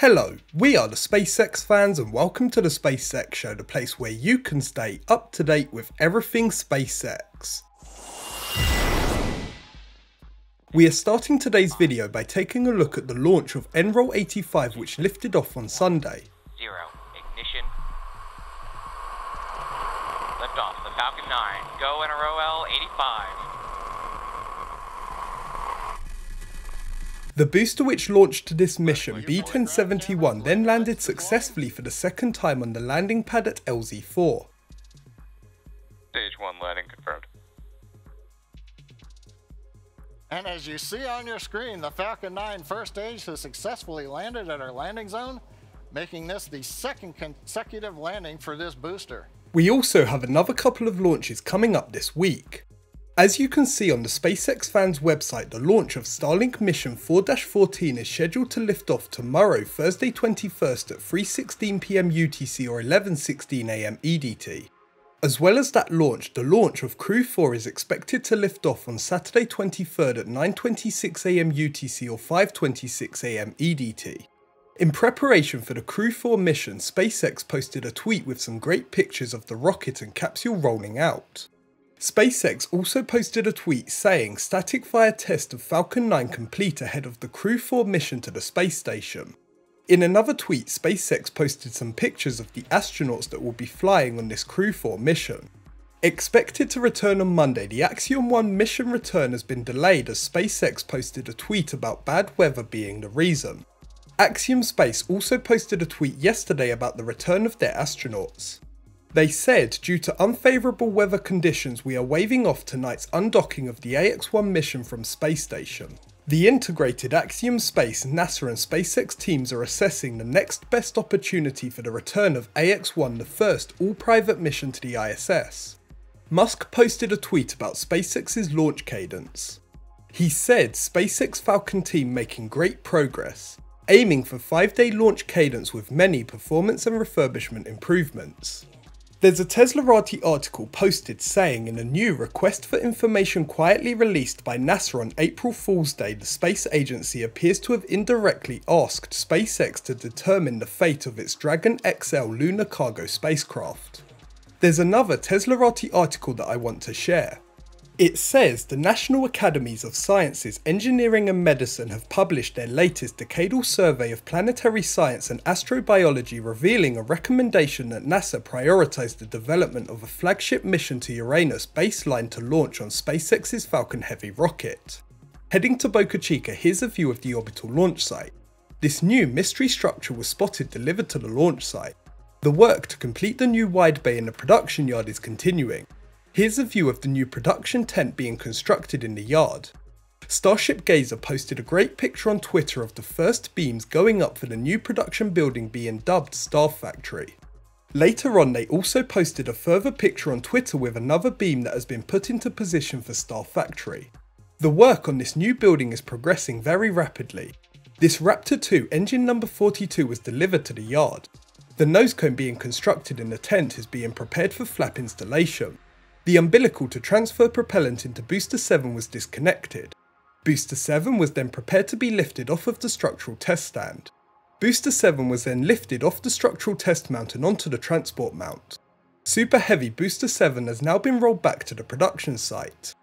Hello, we are the SpaceX fans and welcome to the SpaceX Show, the place where you can stay up to date with everything SpaceX. We are starting today's video by taking a look at the launch of NROL 85 which lifted off on Sunday. Zero. Ignition. Lift off. The Falcon 9. Go NROL 85. The booster which launched to this mission, B-1071, then landed successfully for the second time on the landing pad at LZ-4. Stage 1 landing confirmed. And as you see on your screen, the Falcon 9 first stage has successfully landed at our landing zone, making this the second consecutive landing for this booster. We also have another couple of launches coming up this week. As you can see on the SpaceX fans website, the launch of Starlink mission 4-14 is scheduled to lift off tomorrow, Thursday 21st at 3.16pm UTC or 11.16am EDT. As well as that launch, the launch of Crew 4 is expected to lift off on Saturday 23rd at 9.26am UTC or 5.26am EDT. In preparation for the Crew 4 mission, SpaceX posted a tweet with some great pictures of the rocket and capsule rolling out. SpaceX also posted a tweet saying static fire test of Falcon 9 complete ahead of the Crew 4 mission to the space station. In another tweet, SpaceX posted some pictures of the astronauts that will be flying on this Crew 4 mission. Expected to return on Monday, the Axiom 1 mission return has been delayed as SpaceX posted a tweet about bad weather being the reason. Axiom Space also posted a tweet yesterday about the return of their astronauts. They said, due to unfavourable weather conditions, we are waving off tonight's undocking of the AX-1 mission from space station. The integrated Axiom Space, NASA and SpaceX teams are assessing the next best opportunity for the return of AX-1, the first all-private mission to the ISS. Musk posted a tweet about SpaceX's launch cadence. He said SpaceX Falcon team making great progress, aiming for 5-day launch cadence with many performance and refurbishment improvements. There's a Teslarati article posted saying in a new request for information quietly released by NASA on April Fool's Day, the space agency appears to have indirectly asked SpaceX to determine the fate of its Dragon XL lunar cargo spacecraft. There's another Teslarati article that I want to share. It says the National Academies of Sciences, Engineering and Medicine have published their latest decadal survey of planetary science and astrobiology revealing a recommendation that NASA prioritise the development of a flagship mission to Uranus baseline to launch on SpaceX's Falcon Heavy rocket. Heading to Boca Chica, here's a view of the orbital launch site. This new mystery structure was spotted delivered to the launch site. The work to complete the new wide bay in the production yard is continuing, Here's a view of the new production tent being constructed in the yard. Starship Gazer posted a great picture on Twitter of the first beams going up for the new production building being dubbed Star Factory. Later on they also posted a further picture on Twitter with another beam that has been put into position for Star Factory. The work on this new building is progressing very rapidly. This Raptor 2 engine number 42 was delivered to the yard. The nose cone being constructed in the tent is being prepared for flap installation. The umbilical to transfer propellant into Booster 7 was disconnected. Booster 7 was then prepared to be lifted off of the structural test stand. Booster 7 was then lifted off the structural test mount and onto the transport mount. Super Heavy Booster 7 has now been rolled back to the production site.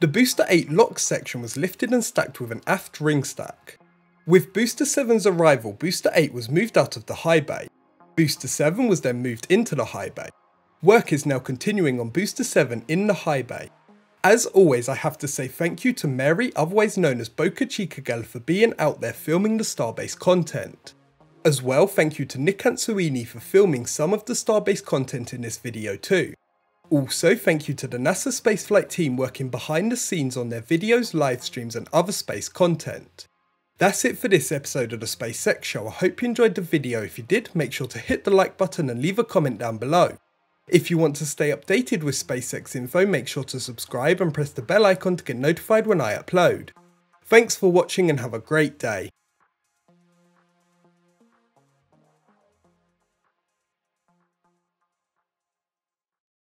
The Booster 8 LOX section was lifted and stacked with an aft ring stack. With Booster 7's arrival, Booster 8 was moved out of the high bay. Booster 7 was then moved into the high bay. Work is now continuing on Booster 7 in the high bay. As always, I have to say thank you to Mary, otherwise known as Boca Chica Gal, for being out there filming the Starbase content. As well, thank you to Nic Ansuini for filming some of the Starbase content in this video too. Also, thank you to the NASA spaceflight team working behind the scenes on their videos, live streams and other space content. That's it for this episode of the SpaceX Show. I hope you enjoyed the video. If you did, make sure to hit the like button and leave a comment down below. If you want to stay updated with SpaceX info, make sure to subscribe and press the bell icon to get notified when I upload. Thanks for watching and have a great day.